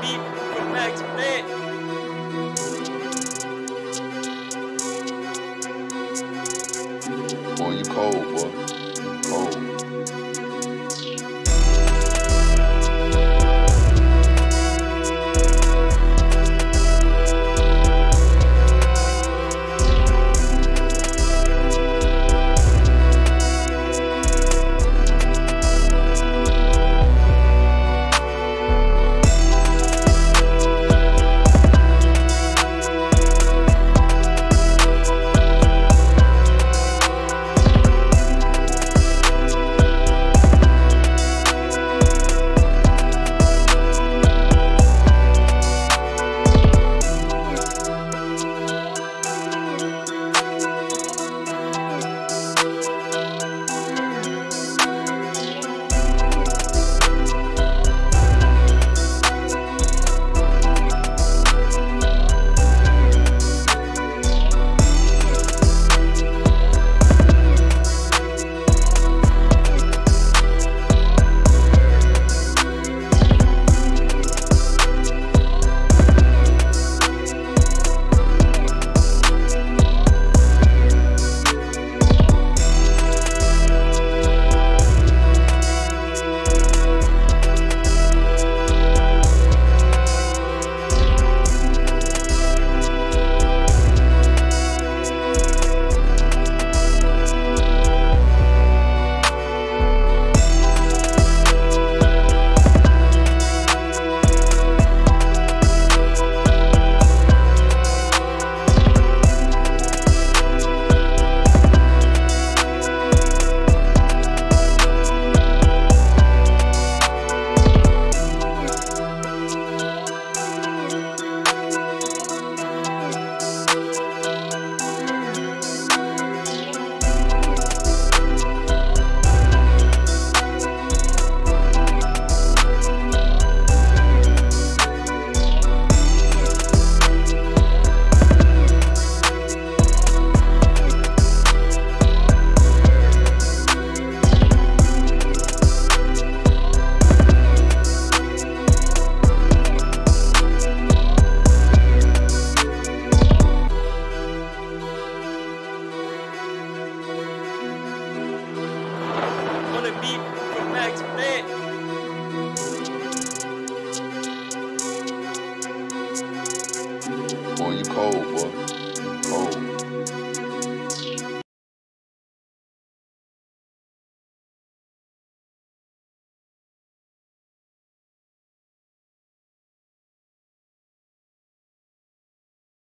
beat Max Fit. Boy, you cold, boy. Heat from Max Bet. Boy, you cold, boy.